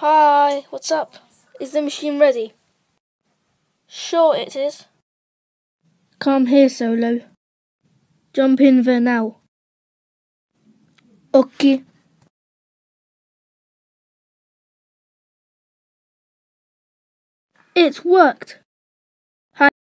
Hi, what's up? Is the machine ready? Sure it is. Come here, Solo. Jump in there now. Okay. It worked.